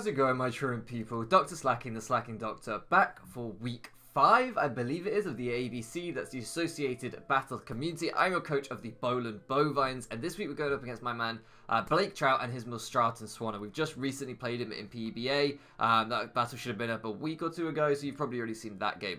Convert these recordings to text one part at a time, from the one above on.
How's it going, my truant people? Dr. Slacking, the Slacking Doctor, back for week five, I believe it is, of the ABC. That's the Associated Battle Community. I'm your coach of the Bowland Bovines, and this week we're going up against my man uh, Blake Trout and his Milstraton Swanna. We've just recently played him in PBA. Um, that battle should have been up a week or two ago, so you've probably already seen that game.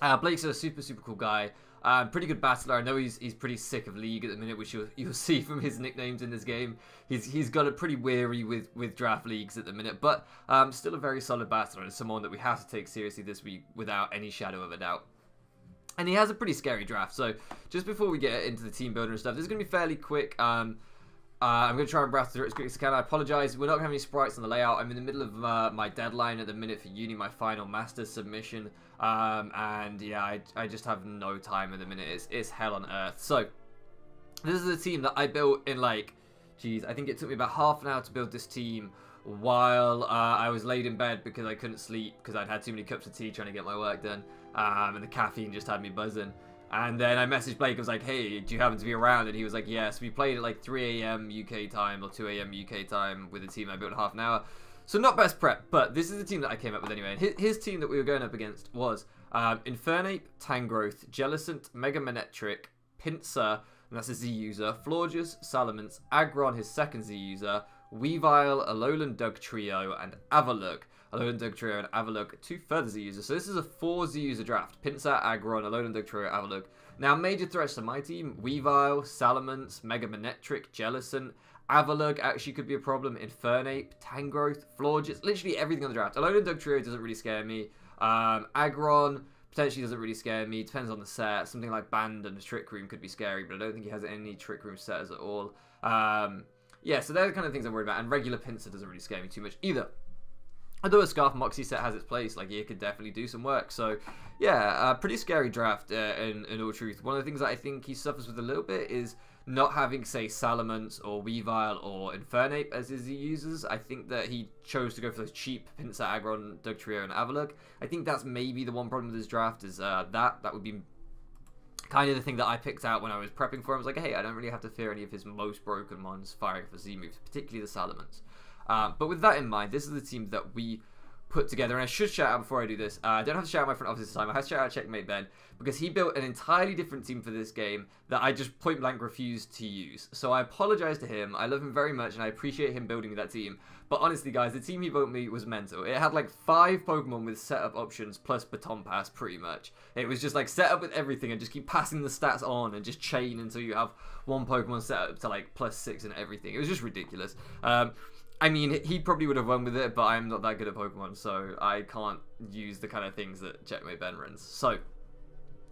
Uh, Blake's a super, super cool guy. Um, pretty good battler. I know he's he's pretty sick of League at the minute, which you'll you'll see from his nicknames in this game. He's he's got it pretty weary with with draft leagues at the minute, but um, still a very solid battler and someone that we have to take seriously this week without any shadow of a doubt. And he has a pretty scary draft. So just before we get into the team builder and stuff, this is going to be fairly quick. Um, uh, I'm going to try and browse through it as quick as I can. I apologize. We're not have any sprites on the layout. I'm in the middle of uh, my deadline at the minute for uni, my final master's submission. Um, and yeah, I, I just have no time at the minute. It's, it's hell on earth. So, this is a team that I built in like, geez, I think it took me about half an hour to build this team while uh, I was laid in bed because I couldn't sleep because I'd had too many cups of tea trying to get my work done. Um, and the caffeine just had me buzzing. And then I messaged Blake. I was like, "Hey, do you happen to be around?" And he was like, "Yes." We played at like 3 a.m. UK time or 2 a.m. UK time with a team I built in half an hour. So not best prep, but this is the team that I came up with anyway. And his, his team that we were going up against was um, Infernape, Tangrowth, Jellicent, Mega Manectric, Pinsir, and that's a Z user, Florges, Salamence, Aggron, his second Z user, Weavile, Alolan Dugtrio, and Alolan Dugtrio and Avalugg, two further Z users. So this is a four Z user draft. Pinsir, Aggron, Alolan Dugtrio, Avalugg. Now, major threats to my team, Weavile, Salamence, Mega Manectric, Jellicent, Avalugg actually could be a problem, Infernape, Tangrowth, Florges, literally everything on the draft. Alolan Dugtrio doesn't really scare me. Um, Aggron potentially doesn't really scare me. Depends on the set. Something like Band and Trick Room could be scary, but I don't think he has any Trick Room setters at all. Um, yeah, so they're the kind of things I'm worried about. And regular Pinsir doesn't really scare me too much either. Although a Scarf Moxie set has its place, like it could definitely do some work. So, yeah, uh, pretty scary draft uh, in, in all truth. One of the things that I think he suffers with a little bit is not having, say, Salamence or Weavile or Infernape as his users. I think that he chose to go for those cheap Pinsir, Aggron, Dugtrio, and Avalugg. I think that's maybe the one problem with his draft is uh, that. That would be kind of the thing that I picked out when I was prepping for him. I was like, hey, I don't really have to fear any of his most broken ones firing for Z moves, particularly the Salamence. Uh, but with that in mind, this is the team that we put together. And I should shout out before I do this. Uh, I don't have to shout out my front office this time. I have to shout out Checkmate Ben because he built an entirely different team for this game that I just point blank refused to use. So I apologize to him. I love him very much and I appreciate him building that team. But honestly, guys, the team he built me was mental. It had like five Pokemon with setup options plus Baton Pass, pretty much. It was just like set up with everything and just keep passing the stats on and just chain until you have one Pokemon set up to like plus six and everything. It was just ridiculous. Um, I mean, he probably would have won with it, but I'm not that good at Pokemon, so I can't use the kind of things that Checkmate Ben runs. So,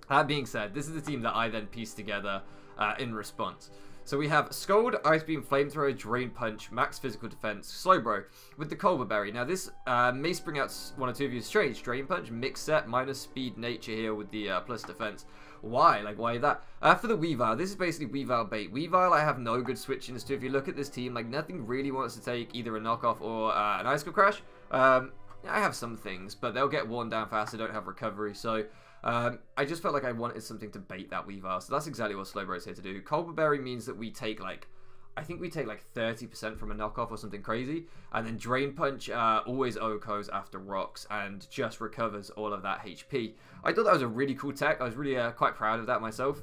that being said, this is the team that I then pieced together uh, in response. So we have Scald, Ice Beam, Flamethrower, Drain Punch, Max Physical Defense, Slowbro with the Colbur Berry. Now this uh, may spring out one or two of you strange. Drain Punch, Mix Set, minus Speed, Nature here with the uh, plus Defense. Why? Like, why that? Uh, for the Weavile, this is basically Weavile bait. Weavile, I have no good switchings to. If you look at this team, like, nothing really wants to take either a knockoff or uh, an Icicle Crash. Um, I have some things, but they'll get worn down fast. I don't have recovery, so um, I just felt like I wanted something to bait that Weavile. So that's exactly what Slowbro is here to do. Colbur Berry means that we take, like, I think we take like 30% from a knockoff or something crazy. And then Drain Punch uh, always OHKOs after rocks and just recovers all of that HP. I thought that was a really cool tech. I was really uh, quite proud of that myself.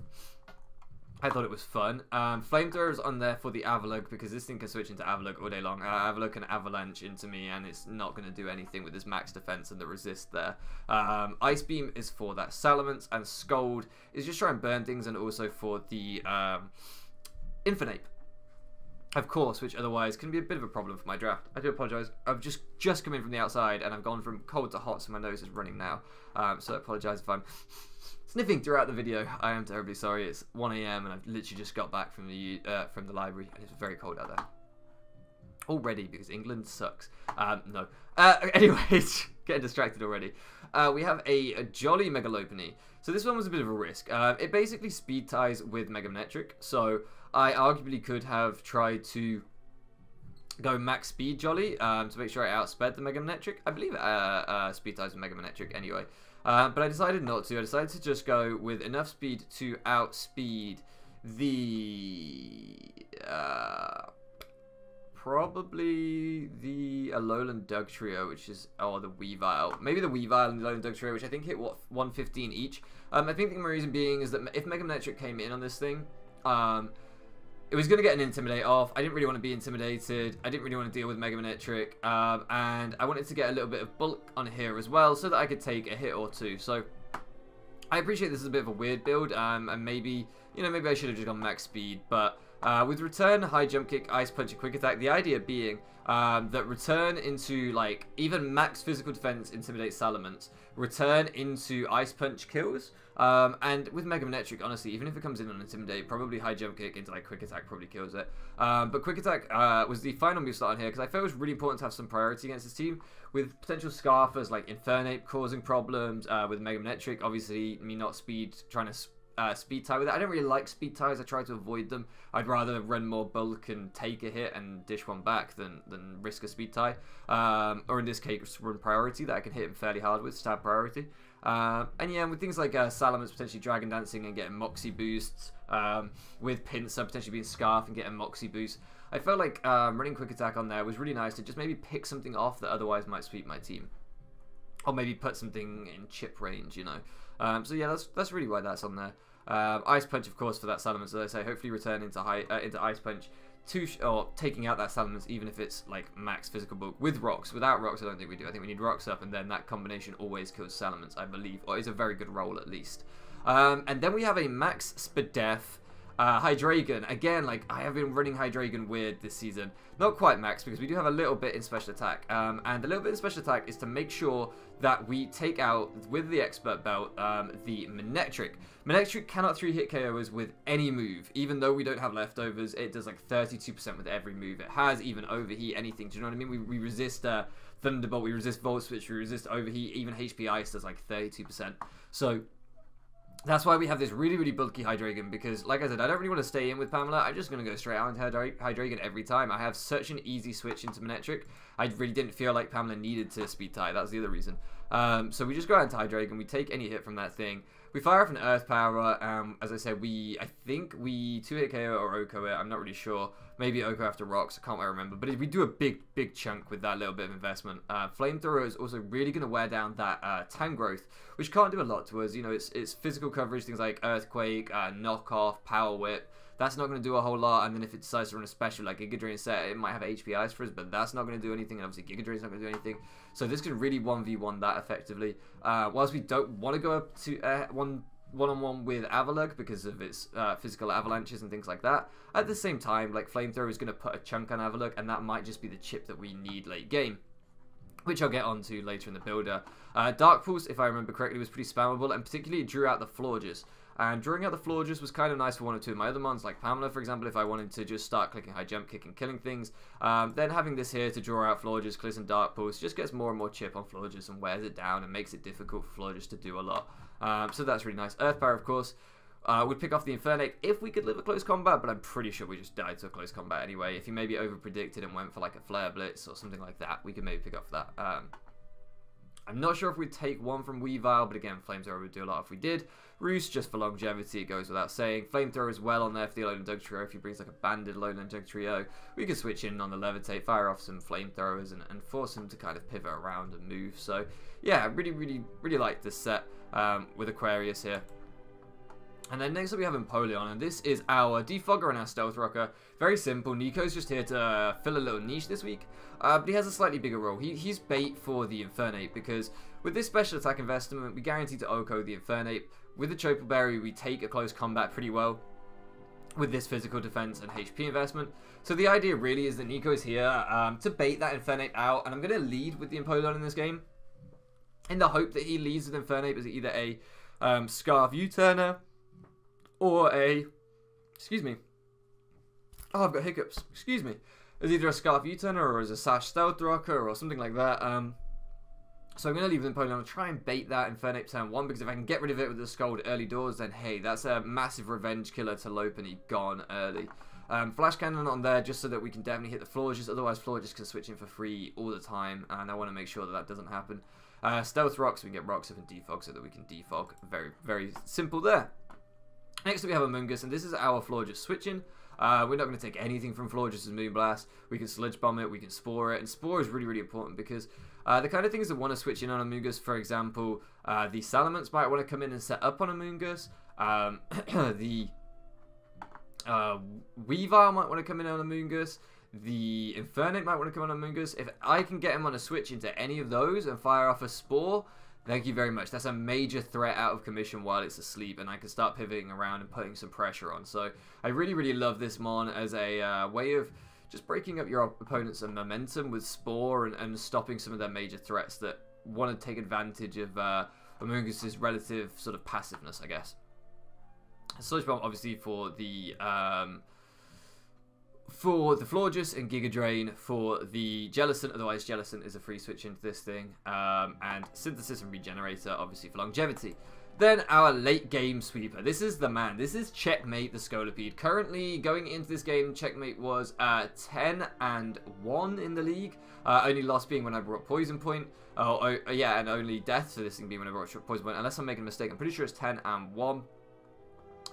I thought it was fun. Um, Flamethrower's on there for the Avalugg because this thing can switch into Avalugg all day long. Uh, can avalanche into me and it's not going to do anything with this max defense and the resist there. Um, Ice Beam is for that Salamence and Scald is just try and burn things and also for the um, of course, which otherwise can be a bit of a problem for my draft. I do apologise. I've just just come in from the outside and I've gone from cold to hot, so my nose is running now. Um, so I apologise if I'm sniffing throughout the video. I am terribly sorry. It's 1 a.m. and I've literally just got back from the uh, from the library and it's very cold out there already because England sucks. Um, no. Uh, anyways, getting distracted already. Uh, we have a, a, Jolly Mega Lopunny. So this one was a bit of a risk. Uh, it basically speed ties with Mega Manectric. So I arguably could have tried to go max speed Jolly um, to make sure I outsped the Mega Manectric. I believe uh, uh, speed ties with Mega Manectric anyway. Uh, but I decided not to. I decided to just go with enough speed to outspeed the probably the Alolan Dugtrio, which is or the Weavile, maybe the Weavile and the Alolan Dugtrio, which I think hit what 115 each. Um, I think the reason being is that if Mega Manectric came in on this thing, um, it was going to get an Intimidate off. I didn't really want to be intimidated. I didn't really want to deal with Mega Manectric. Um, and I wanted to get a little bit of bulk on here as well so that I could take a hit or two. So I appreciate this is a bit of a weird build. Um, and maybe, you know, maybe I should have just gone max speed. But uh, with Return, High Jump Kick, Ice Punch, and Quick Attack, the idea being um, that Return into, like, even max physical defense intimidates Salamence, Return into Ice Punch kills. Um, and with Mega Manectric, honestly, even if it comes in on Intimidate, probably High Jump Kick into like Quick Attack probably kills it. Um, but Quick Attack uh, was the final move slot on here because I felt it was really important to have some priority against this team with potential Scarfers like Infernape causing problems uh, with Mega Manectric. Obviously, me not speed trying to uh, speed tie with it. I don't really like speed ties. I try to avoid them. I'd rather run more bulk and take a hit and dish one back than, than risk a speed tie. Um, or in this case, run priority that I can hit him fairly hard with, stab priority. Uh, and yeah, with things like uh, Salamence potentially Dragon Dancing and getting Moxie boosts, um, with Pinsir potentially being Scarf and getting Moxie boosts, I felt like um, running Quick Attack on there was really nice to just maybe pick something off that otherwise might sweep my team. Or maybe put something in chip range, you know. Um, so yeah, that's that's really why that's on there. Um, Ice Punch, of course, for that Salamence, as I say, hopefully return into high uh, into Ice Punch two or taking out that Salamence, even if it's like max physical bulk with rocks. Without rocks, I don't think we do. I think we need rocks up, and then that combination always kills Salamence, I believe, or is a very good roll at least. Um, and then we have a max Spadef uh, Hydreigon, again, like, I have been running Hydreigon weird this season. Not quite max, because we do have a little bit in special attack. Um, and the little bit in special attack is to make sure that we take out, with the expert belt, um, the Manectric. Manectric cannot 3-hit KOs with any move. Even though we don't have leftovers, it does like 32% with every move. It has even overheat, anything. Do you know what I mean? We, we resist uh, Thunderbolt, we resist Volt Switch, we resist overheat. Even HP Ice does like 32%. So that's why we have this really, really bulky Hydreigon, because, like I said, I don't really want to stay in with Pamela. I'm just going to go straight out into Hydreigon every time. I have such an easy switch into Manectric. I really didn't feel like Pamela needed to speed tie. That's the other reason. Um, so we just go out into Hydreigon. We take any hit from that thing. We fire off an Earth Power. Um, as I said, we I think we 2-hit KO or OHKO it. I'm not really sure. Maybe OHKO after Rocks. I can't remember. But if we do a big, big chunk with that little bit of investment. Uh, Flamethrower is also really going to wear down that uh, Tangrowth, which can't do a lot to us. You know, it's, it's physical coverage, things like Earthquake, uh, Knockoff, Power Whip. That's not going to do a whole lot. And then if it decides to run a special like Giga Drain set, it might have HP Ice for us, but that's not going to do anything. And obviously Giga Drain's not going to do anything. So this could really 1v1 that effectively. Uh, whilst we don't want to go up to uh, one one-on-one with Avalugg because of its uh, physical avalanches and things like that. At the same time, like Flamethrower is going to put a chunk on Avalugg, and that might just be the chip that we need late game which I'll get onto later in the builder. Uh, Dark Pulse, if I remember correctly, was pretty spammable, and particularly drew out the Florges. And drawing out the Florges was kind of nice for one or two of my other mons, like Pamela, for example, if I wanted to just start clicking high jump kick and killing things. Um, then having this here to draw out Florges, Cliss, and Dark Pulse just gets more and more chip on Florges and wears it down and makes it difficult for Florges to do a lot. Um, so that's really nice. Earth Power, of course, uh, would pick off the Infernape if we could live a close combat, but I'm pretty sure we just died to a close combat anyway. If he maybe over predicted and went for like a Flare Blitz or something like that, we could maybe pick off that. Um, I'm not sure if we'd take one from Weavile, but again, Flamethrower would do a lot if we did. Roost, just for longevity, it goes without saying. Flamethrower is well on there for the Alolan Dugtrio. If he brings like a banded Alolan Dugtrio, we can switch in on the Levitate, fire off some Flamethrowers, and, and force him to kind of pivot around and move. So, yeah, really, really, really like this set um, with Aquarius here. And then next up we have Empoleon, and this is our Defogger and our Stealth Rocker. Very simple, Nico's just here to uh, fill a little niche this week, uh, but he has a slightly bigger role. He, he's bait for the Infernape, because with this special attack investment, we guarantee to OHKO the Infernape. With the Chople Berry, we take a close combat pretty well with this physical defense and HP investment. So the idea really is that Nico is here um, to bait that Infernape out, and I'm going to lead with the Empoleon in this game, in the hope that he leads with Infernape as either a um, Scarf U-turner, or a, excuse me, oh, I've got hiccups, excuse me, as either a Scarf U-turner or as a Sash Stealth Rocker or something like that. Um, so I'm going to leave Empoleon and try and bait that Infernape turn 1 because if I can get rid of it with the Scald early doors, then hey, that's a massive revenge killer to Lopunny gone early. Um, flash Cannon on there just so that we can definitely hit the Florges otherwise Florges can switch in for free all the time and I want to make sure that that doesn't happen. Uh, stealth Rocks, we can get Rocks up and Defog so that we can defog. Very, very simple there. Next we have Amoonguss, and this is our Florges switching. Uh, we're not going to take anything from Floor just Florges' Moonblast. We can Sludge Bomb it, we can Spore it, and Spore is really, really important because uh, the kind of things that want to switch in on Amoonguss, for example, uh, the Salamence might want to come in and set up on Amoonguss. Um, the uh, Weavile might want to come in on Amoonguss. The Infernape might want to come on Amoonguss. If I can get him on a switch into any of those and fire off a Spore, thank you very much. That's a major threat out of commission while it's asleep, and I can start pivoting around and putting some pressure on. So I really, really love this Mon as a uh, way of just breaking up your opponent's momentum with Spore and, and stopping some of their major threats that want to take advantage of uh, Amoonguss's relative sort of passiveness, I guess. Sludge Bomb, obviously, for the um, for the Florges and Giga Drain for the Jellicent, otherwise Jellicent is a free switch into this thing, um, and Synthesis and Regenerator, obviously, for longevity. Then our late game sweeper. This is the man. This is Checkmate the Scolipede. Currently, going into this game, Checkmate was uh, 10 and 1 in the league. Uh, only loss being when I brought Poison Point. Oh, oh, yeah, and only death for this thing being when I brought Poison Point. Unless I'm making a mistake, I'm pretty sure it's 10 and 1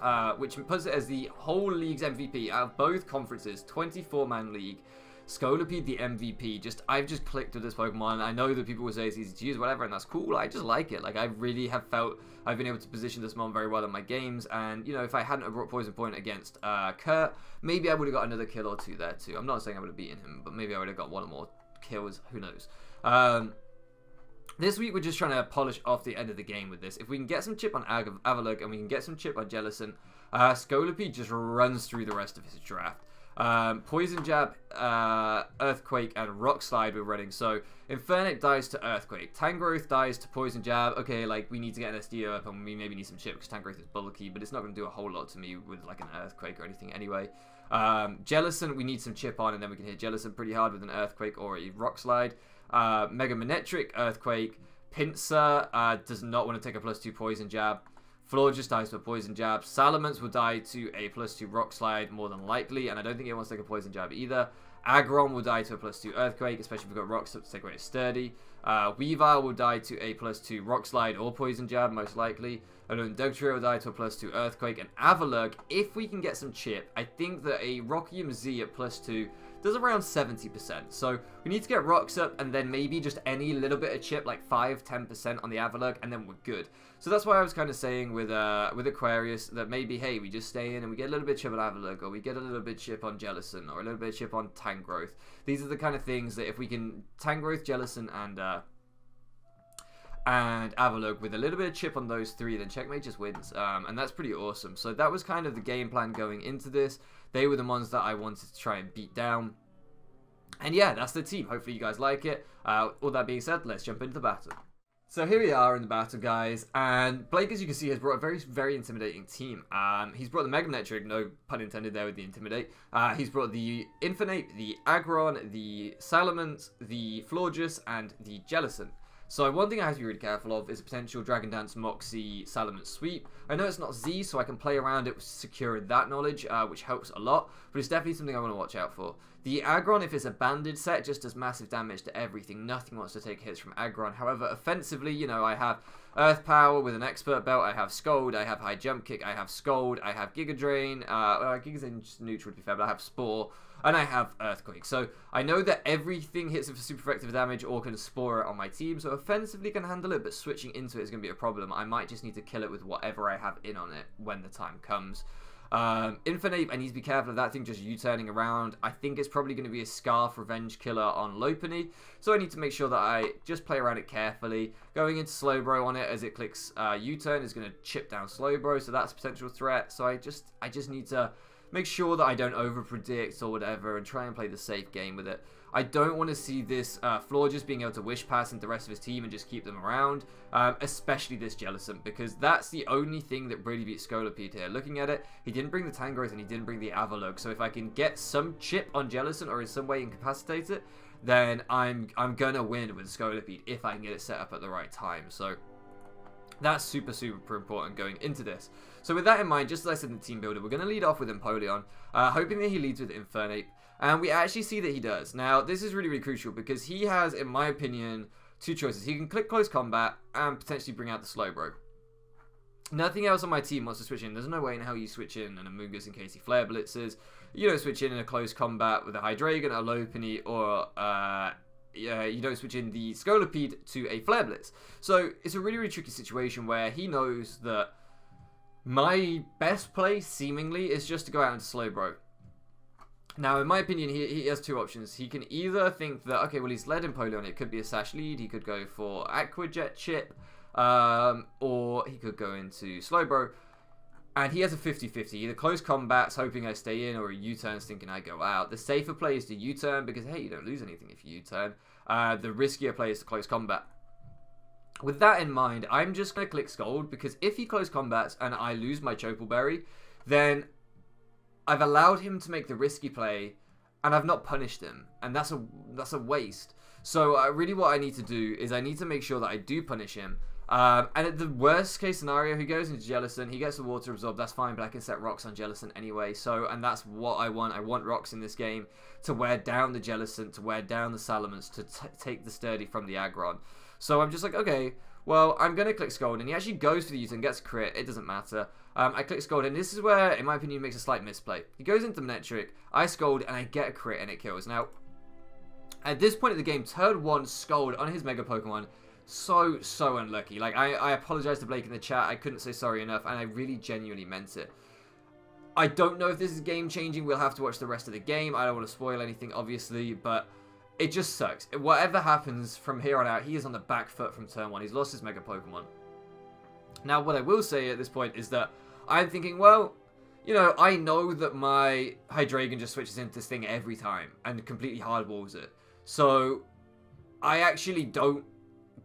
uh, which puts it as the whole league's MVP out of both conferences, 24-man league. Scolipede the MVP. Just I've just clicked with this Pokemon. I know that people will say it's easy to use, whatever, and that's cool. I just like it. Like I really have felt I've been able to position this Mon very well in my games. And you know, if I hadn't brought Poison Point against uh, Kurt, maybe I would have got another kill or two there too. I'm not saying I would have beaten him, but maybe I would have got one or more kills. Who knows? Um, this week we're just trying to polish off the end of the game with this. If we can get some chip on Av Avalugg and we can get some chip on Jellicent, uh, Scolipede just runs through the rest of his draft. Um, Poison Jab, uh, Earthquake, and Rock Slide we're running. So Infernape dies to Earthquake. Tangrowth dies to Poison Jab. Okay, like we need to get an SDO up and we maybe need some chip because Tangrowth is bulky, but it's not going to do a whole lot to me with like an Earthquake or anything anyway. Um, Jellicent, we need some chip on and then we can hit Jellicent pretty hard with an Earthquake or a Rock Slide. Uh, Mega Manectric, Earthquake. Pinsir uh, does not want to take a plus 2 Poison Jab. Florges dies to a Poison Jab. Salamence will die to a plus 2 Rock Slide more than likely, and I don't think he wants to take a Poison Jab either. Aggron will die to a plus 2 Earthquake, especially if we've got Rocks to take away Sturdy. Uh, Weavile will die to a plus 2 Rock Slide or Poison Jab, most likely. Dugtrio will die to a plus 2 Earthquake. And Avalugg, if we can get some chip, I think that a Rockium Z at plus 2 does around 70%. So we need to get rocks up and then maybe just any little bit of chip, like 5-10% on the Avalugg, and then we're good. So that's why I was kind of saying with uh, with Aquarius that maybe, hey, we just stay in and we get a little bit chip on Avalugg, or we get a little bit chip on Jellicent, or a little bit chip on Tangrowth. These are the kind of things that if we can Tangrowth, Jellicent, and... Uh, and Avalugg with a little bit of chip on those three, then Checkmate just wins. Um, and that's pretty awesome. So that was kind of the game plan going into this. They were the ones that I wanted to try and beat down. And yeah, that's the team. Hopefully you guys like it. Uh, all that being said, let's jump into the battle. So here we are in the battle, guys, and Blake, as you can see, has brought a very, very intimidating team. Um, he's brought the Mega Manectric, no pun intended there with the Intimidate. Uh, he's brought the Infernape, the Aggron, the Salamence, the Florges, and the Jellicent. So one thing I have to be really careful of is a potential Dragon Dance Moxie Salamence sweep. I know it's not Z, so I can play around it securing that knowledge, uh, which helps a lot, but it's definitely something I want to watch out for. The Aggron, if it's a banded set, just does massive damage to everything. Nothing wants to take hits from Aggron. However, offensively, you know, I have Earth Power with an Expert Belt, I have Scald, I have High Jump Kick, I have Scald, I have Giga Drain, uh, well, Giga neutral to be fair, but I have Spore, and I have Earthquake. So I know that everything hits it for super effective damage or can spore it on my team, so offensively can handle it, but switching into it is going to be a problem. I might just need to kill it with whatever I have in on it when the time comes. Um, Infernape, I need to be careful of that thing just U-turning around. I think it's probably going to be a Scarf Revenge Killer on Lopunny, so I need to make sure that I just play around it carefully. Going into Slowbro on it as it clicks uh, U-turn is going to chip down Slowbro, so that's a potential threat. So I just, I just need to make sure that I don't over-predict or whatever and try and play the safe game with it. I don't want to see this uh, just being able to wish pass into the rest of his team and just keep them around, um, especially this Jellicent, because that's the only thing that really beats Scolipede here. Looking at it, he didn't bring the Tangrowth and he didn't bring the Avalugg, so if I can get some chip on Jellicent or in some way incapacitate it, then I'm I'm gonna win with Scolipede if I can get it set up at the right time. So that's super, super important going into this. So with that in mind, just as I said in the team builder, we're going to lead off with Empoleon, uh, hoping that he leads with Infernape. And we actually see that he does. Now, this is really, really crucial because he has, in my opinion, two choices. He can click Close Combat and potentially bring out the Slowbro. Nothing else on my team wants to switch in. There's no way in hell you switch in an Amoonguss in case he flare blitzes. You don't switch in in a close combat with a Hydreigon, a Lopunny, or uh, you don't switch in the Scolipede to a Flare Blitz. So it's a really, really tricky situation where he knows that my best play, seemingly, is just to go out and Slowbro. Now, in my opinion, he, he has two options. He can either think that, okay, well, he's led in Empoleon. It could be a Sash lead. He could go for Aqua Jet chip. Um, or he could go into Slowbro. And he has a 50-50. Either close combats, hoping I stay in, or a U-turn, thinking I go out. The safer play is to U-turn, because, hey, you don't lose anything if you U-turn. Uh, the riskier play is to close combat. With that in mind, I'm just going to click Scald because if he close combats and I lose my Chople Berry, then I've allowed him to make the risky play, and I've not punished him, and that's a that's a waste. So uh, really, what I need to do is I need to make sure that I do punish him. Um, and at the worst case scenario, he goes into Jellicent, he gets the water absorb, that's fine, but I can set rocks on Jellicent anyway. So, and that's what I want. I want rocks in this game to wear down the Jellicent, to wear down the Salamence, to take the Sturdy from the Aggron. So I'm just like, okay, well, I'm going to click Scald, and he actually goes for the use and gets crit. It doesn't matter. Um, I click Scald, and this is where, in my opinion, makes a slight misplay. He goes into Manectric, I Scald, and I get a crit, and it kills. Now, at this point in the game, turn 1 Scald on his Mega Pokemon. So, so unlucky. Like, I, I apologize to Blake in the chat. I couldn't say sorry enough, and I really genuinely meant it. I don't know if this is game-changing. We'll have to watch the rest of the game. I don't want to spoil anything, obviously, but it just sucks. Whatever happens from here on out, he is on the back foot from turn 1. He's lost his Mega Pokemon. Now, what I will say at this point is that I'm thinking, well, you know, I know that my Hydreigon just switches into this thing every time and completely hardballs it. So, I actually don't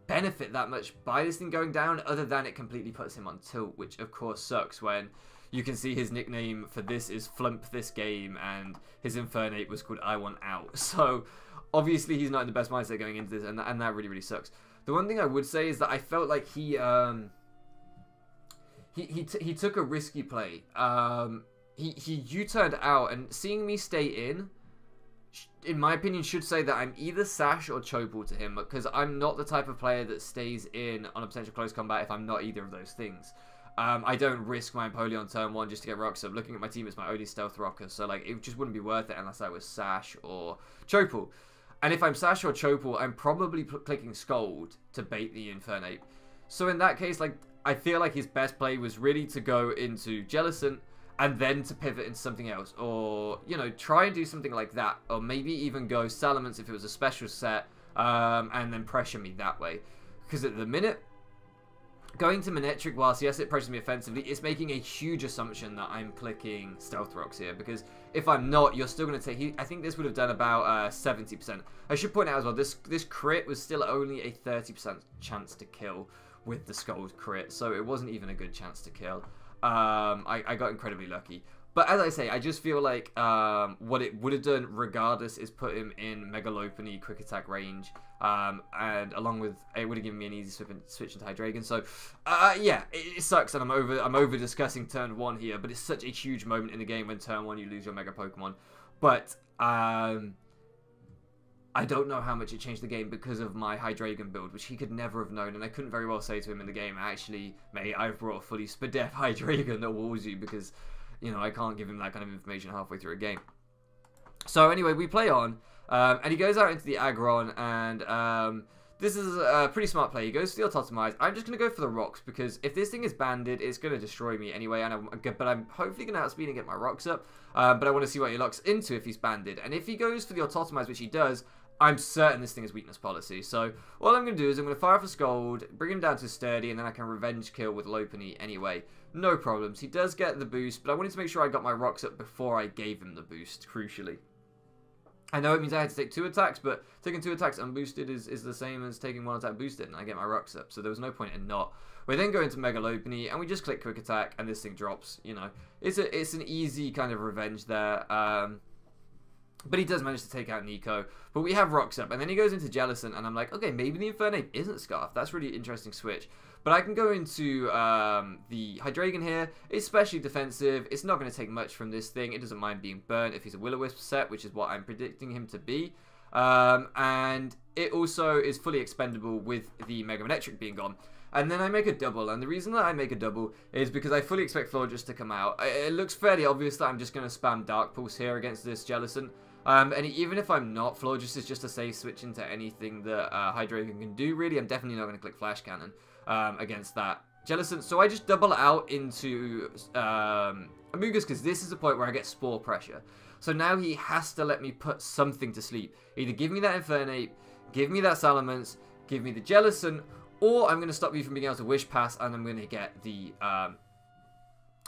benefit that much by this thing going down other than it completely puts him on tilt, which of course sucks when you can see his nickname for this is Flump this game and his Infernape was called I Want Out. So, obviously he's not in the best mindset going into this and, and that really, really sucks. The one thing I would say is that I felt like he... um he he, he took a risky play. Um, he he U-turned out, and seeing me stay in, in my opinion, should say that I'm either Sash or Chople to him because I'm not the type of player that stays in on a potential close combat if I'm not either of those things. Um, I don't risk my Empoleon turn one just to get rocks up. Looking at my team, it's my only stealth rocker, so like it just wouldn't be worth it unless I was Sash or Chople. And if I'm Sash or Chople, I'm probably clicking Scald to bait the Infernape. So in that case, like I feel like his best play was really to go into Jellicent and then to pivot into something else. Or, you know, try and do something like that. Or maybe even go Salamence if it was a special set um, and then pressure me that way. Because at the minute, going to Manectric, whilst yes, it pressures me offensively, it's making a huge assumption that I'm clicking Stealth Rocks here. Because if I'm not, you're still going to take... I think this would have done about uh, 70%. I should point out as well, this, this crit was still only a 30% chance to kill with the Scald crit, so it wasn't even a good chance to kill. Um, I, I got incredibly lucky. But as I say, I just feel like um, what it would have done regardless is put him in Mega Lopunny quick attack range. Um, and along with it would have given me an easy switch into Hydreigon. So uh, yeah, it, it, sucks and I'm over I'm over discussing turn one here, but it's such a huge moment in the game when turn one you lose your Mega Pokemon. But um, I don't know how much it changed the game because of my Hydreigon build, which he could never have known, and I couldn't very well say to him in the game, actually, mate, I've brought a fully Spadef Hydreigon that walls you because, you know, I can't give him that kind of information halfway through a game. So anyway, we play on, um, and he goes out into the Aggron, and um, this is a pretty smart play. He goes for the Autotomize. I'm just going to go for the rocks because if this thing is banded, it's going to destroy me anyway. And I'm, but I'm hopefully going to outspeed and get my rocks up. Um, but I want to see what he locks into if he's banded. And if he goes for the Autotomize, which he does, I'm certain this thing is weakness policy. So all I'm going to do is I'm going to fire off a scald, bring him down to Sturdy, and then I can revenge kill with Lopunny anyway. No problems. He does get the boost, but I wanted to make sure I got my rocks up before I gave him the boost, crucially. I know it means I had to take two attacks, but taking two attacks unboosted is, is the same as taking one attack boosted, and I get my rocks up, so there was no point in not. We then go into Mega Lopunny, and we just click Quick Attack, and this thing drops, you know. It's a it's an easy kind of revenge there. Um, but he does manage to take out Nico. But we have rocks up, and then he goes into Jellicent, and I'm like, okay, maybe the Infernape isn't Scarf. That's really interesting switch. But I can go into um, the Hydreigon here. It's especially defensive. It's not going to take much from this thing. It doesn't mind being burnt if he's a Will-O-Wisp set, which is what I'm predicting him to be. Um, and it also is fully expendable with the Mega Manectric being gone. and then I make a double. And the reason that I make a double is because I fully expect Florges to come out. It looks fairly obvious that I'm just going to spam Dark Pulse here against this Jellicent. Um, and even if I'm not, Florges is just a safe switch into anything that uh, Hydreigon can do, really. I'm definitely not going to click Flash Cannon um, against that Jellicent. So I just double out into um, Amoonguss because this is the point where I get Spore Pressure. So now he has to let me put something to sleep. Either give me that Infernape, give me that Salamence, give me the Jellicent, or I'm going to stop you from being able to Wish Pass and I'm going to get the... Um,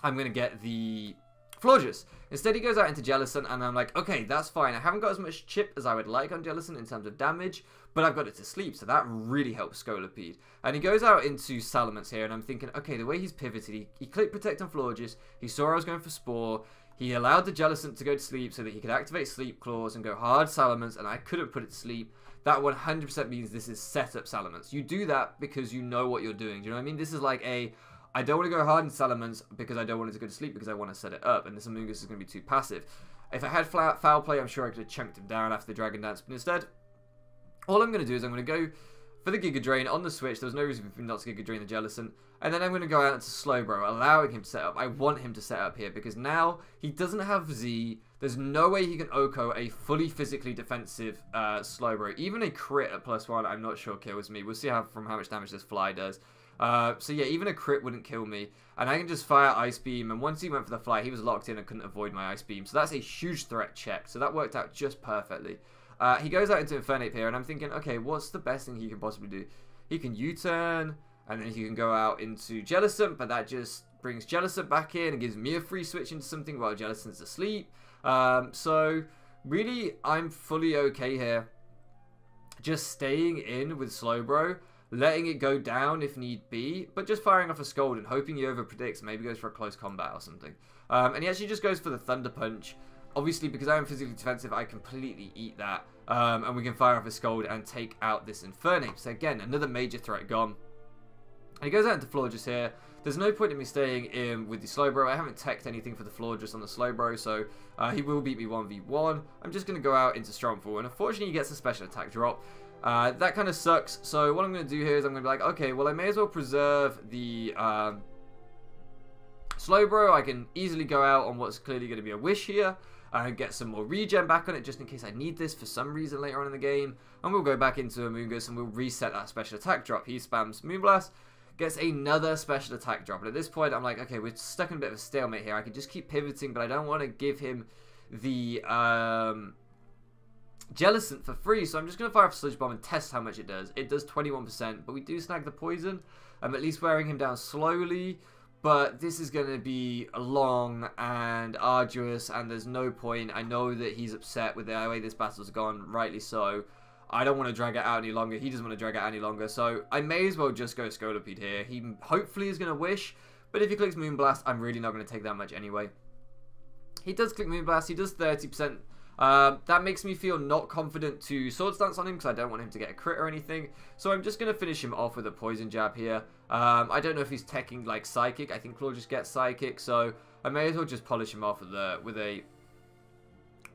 I'm going to get the Florges. Instead, he goes out into Jellicent, and I'm like, okay, that's fine. I haven't got as much chip as I would like on Jellicent in terms of damage, but I've got it to sleep, so that really helps Scolipede. And he goes out into Salamence here, and I'm thinking, okay, the way he's pivoted, he, he clicked Protect on Florges, he saw I was going for Spore, he allowed the Jellicent to go to sleep so that he could activate Sleep Clause and go hard Salamence, and I couldn't put it to sleep. That 100% means this is set up Salamence. You do that because you know what you're doing. Do you know what I mean? This is like a I don't want to go hard in Salamence because I don't want it to go to sleep because I want to set it up, and this Amoonguss is going to be too passive. If I had foul play, I'm sure I could have chunked him down after the Dragon Dance, but instead, all I'm going to do is I'm going to go for the Giga Drain on the Switch. There was no reason for me not to Giga Drain the Jellicent. And then I'm going to go out into Slowbro, allowing him to set up. I want him to set up here because now he doesn't have Z. There's no way he can OHKO a fully physically defensive uh, Slowbro. Even a crit at plus one, I'm not sure kills me. We'll see how from how much damage this fly does. Uh, so yeah, even a crit wouldn't kill me. And I can just fire Ice Beam. And once he went for the fly, he was locked in and couldn't avoid my Ice Beam. So that's a huge threat check. So that worked out just perfectly. Uh, he goes out into Infernape here. And I'm thinking, okay, what's the best thing he can possibly do? He can U-turn. And then he can go out into Jellicent. But that just brings Jellicent back in and gives me a free switch into something while Jellicent's asleep. Um, so really, I'm fully okay here. Just staying in with Slowbro letting it go down if need be, but just firing off a scald and hoping he over predicts, maybe goes for a close combat or something. Um, and he actually just goes for the Thunder Punch. Obviously, because I am physically defensive, I completely eat that. Um, and we can fire off a scald and take out this Infernape. So again, another major threat gone. And he goes out into Florges here. There's no point in me staying in with the Slowbro. I haven't teched anything for the Florges on the Slowbro, so uh, he will beat me 1v1. I'm just going to go out into Stormfall, and unfortunately he gets a special attack drop. Uh, that kind of sucks. So what I'm going to do here is I'm going to be like, okay, well, I may as well preserve the uh, Slowbro. I can easily go out on what's clearly going to be a Wish here and get some more regen back on it just in case I need this for some reason later on in the game. And we'll go back into Amoonguss and we'll reset that special attack drop. He spams Moonblast, gets another special attack drop. And at this point, I'm like, okay, we're stuck in a bit of a stalemate here. I can just keep pivoting, but I don't want to give him the... Um, Jellicent for free, so I'm just going to fire off Sludge Bomb and test how much it does. It does 21%, but we do snag the poison. I'm at least wearing him down slowly, but this is going to be long and arduous, and there's no point. I know that he's upset with the way this battle's gone, rightly so. I don't want to drag it out any longer. He doesn't want to drag it out any longer, so I may as well just go Scolipede here. He hopefully is going to wish, but if he clicks Moonblast, I'm really not going to take that much anyway. He does click Moonblast. He does 30% um, that makes me feel not confident to Swords Dance on him because I don't want him to get a crit or anything. So I'm just going to finish him off with a Poison Jab here. Um, I don't know if he's teching like Psychic. I think Claw just gets Psychic. So I may as well just polish him off with a, with a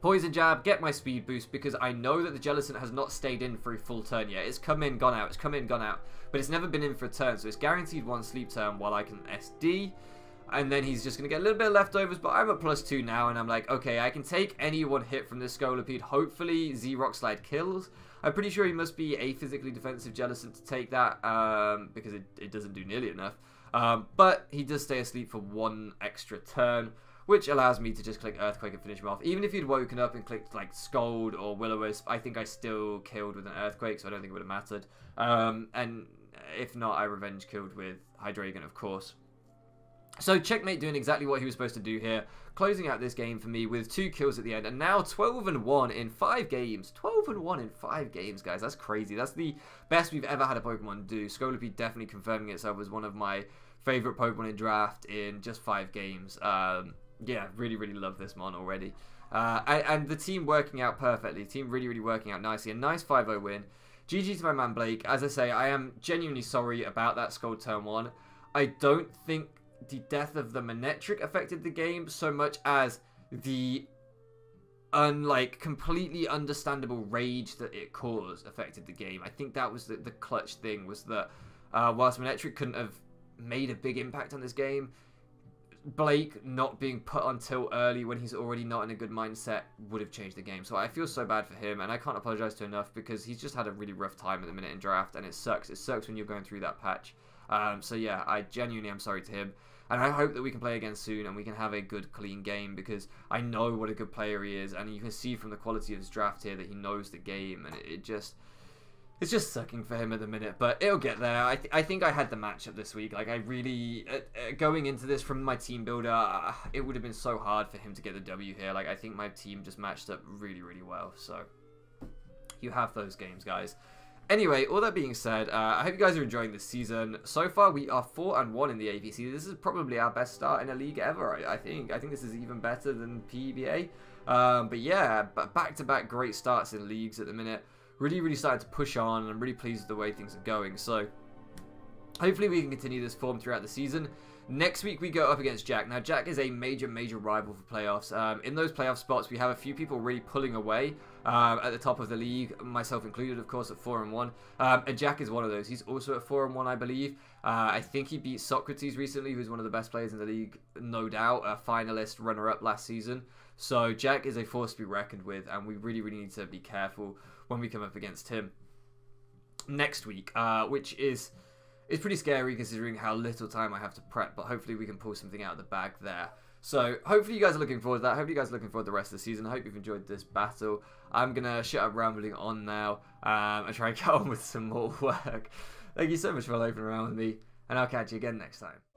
Poison Jab, get my speed boost because I know that the Jellicent has not stayed in for a full turn yet. It's come in, gone out. It's come in, gone out. But it's never been in for a turn. So it's guaranteed one sleep turn while I can SD and then he's just going to get a little bit of leftovers, but I'm at plus two now, and I'm like, okay, I can take any one hit from this Scolipede. Hopefully, Z-Rock Slide kills. I'm pretty sure he must be a physically defensive Jellicent to take that, um, because it, it doesn't do nearly enough. Um, but he does stay asleep for one extra turn, which allows me to just click Earthquake and finish him off. Even if he'd woken up and clicked like Scald or Will-O-Wisp, I think I still killed with an Earthquake, so I don't think it would have mattered. Um, and if not, I revenge killed with Hydreigon, of course. So Checkmate doing exactly what he was supposed to do here, closing out this game for me with two kills at the end, and now 12 and 1 in five games. 12 and 1 in five games, guys. That's crazy. That's the best we've ever had a Pokemon do. Scolipede definitely confirming itself as one of my favorite Pokemon in draft in just five games. Um, yeah, really, really love this mon already. Uh, and, the team working out perfectly. Team really, really working out nicely. A nice 5-0 win. GG to my man Blake. As I say, I am genuinely sorry about that Scald turn 1. I don't think the death of the Manectric affected the game so much as the unlike completely understandable rage that it caused affected the game. I think that was the, the clutch thing was that Uh, whilst Manectric couldn't have made a big impact on this game, Blake not being put on tilt early when he's already not in a good mindset would have changed the game. So I feel so bad for him, and I can't apologize to enough because he's just had a really rough time at the minute in draft, and it sucks. It sucks when you're going through that patch. Um, so yeah, I genuinely am sorry to him. And I hope that we can play again soon and we can have a good, clean game because I know what a good player he is. And you can see from the quality of his draft here that he knows the game. And it, it just it's just sucking for him at the minute, but it'll get there. I, th- I think I had the matchup this week. Like, I really, uh, uh, going into this from my team builder, uh, it would have been so hard for him to get the W here. Like, I think my team just matched up really, really well. So, you have those games, guys. Anyway, all that being said, uh, I hope you guys are enjoying this season. So far, we are 4 and 1 in the ABC. This is probably our best start in a league ever, I, I think. I think this is even better than PBA. Um, but yeah, back to back great starts in leagues at the minute really, really started to push on, and I'm really pleased with the way things are going. So, hopefully we can continue this form throughout the season. Next week we go up against Jack. Now Jack is a major, major rival for playoffs. Um, in those playoff spots, we have a few people really pulling away um, at the top of the league, myself included, of course, at four and one. Um, and Jack is one of those. He's also at four and one, I believe. Uh, I think he beat Socrates recently, who's one of the best players in the league, no doubt, a finalist, runner-up last season. So Jack is a force to be reckoned with, and we really, really need to be careful when we come up against him next week, uh, which is is pretty scary considering how little time I have to prep. But hopefully we can pull something out of the bag there. So hopefully you guys are looking forward to that. Hopefully you guys are looking forward to the rest of the season. I hope you've enjoyed this battle. I'm gonna shut up rambling on now um, and try and get on with some more work. Thank you so much for loafing around with me, and I'll catch you again next time.